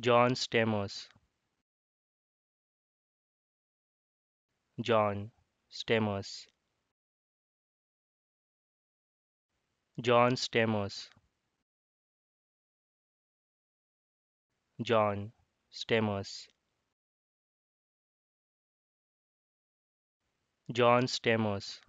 John Stamos. John Stamos. John Stamos. John Stamos. John Stamos.